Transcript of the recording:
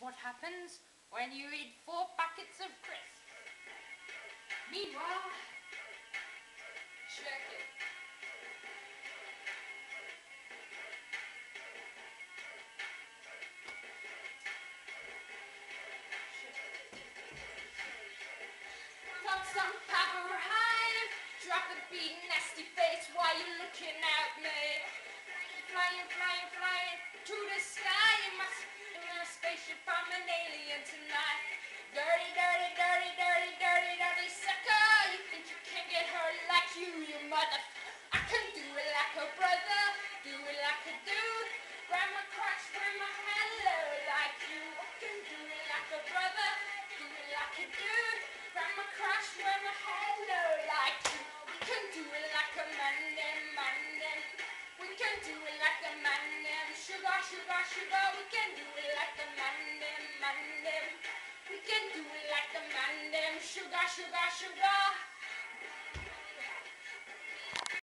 what happens when you eat four packets of crisps. Meanwhile, check it. Got some carbohydrate, drop a beat, nasty face while you looking at me. Flying, flying, flying an alien tonight. Dirty, dirty, dirty, dirty, dirty, dirty sucker. You think you can get hurt like you, you mother. I can do it like a brother, do it like a dude. Grab my crotch, grab my hello like you. I can do it like a brother, do it like a dude. Grab my crotch, grab my hello like you. We can do it like a them, man. We can do it like a them. Sugar, sugar, sugar. We can do it like a man, Sugar, sugar, sugar.